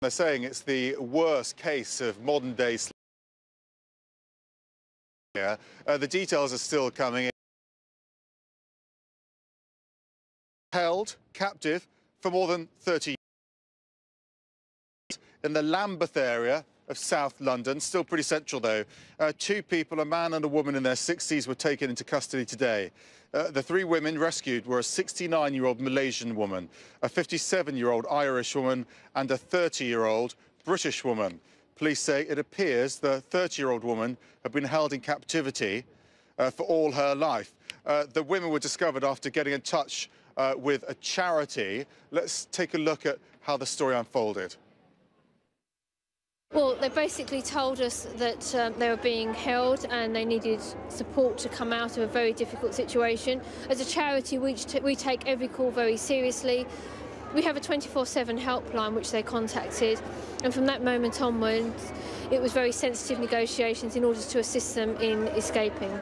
They're saying it's the worst case of modern day slavery. Uh, the details are still coming in. Held captive for more than 30 years in the Lambeth area of South London, still pretty central though. Uh, two people, a man and a woman in their 60s, were taken into custody today. Uh, the three women rescued were a 69-year-old Malaysian woman, a 57-year-old Irish woman and a 30-year-old British woman. Police say it appears the 30-year-old woman had been held in captivity uh, for all her life. Uh, the women were discovered after getting in touch uh, with a charity. Let's take a look at how the story unfolded. They basically told us that um, they were being held and they needed support to come out of a very difficult situation. As a charity, we, we take every call very seriously. We have a 24-7 helpline which they contacted and from that moment onwards it was very sensitive negotiations in order to assist them in escaping.